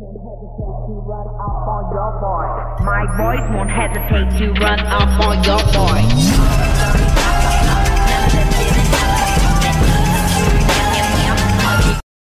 My boys won't hesitate to run up on your boy.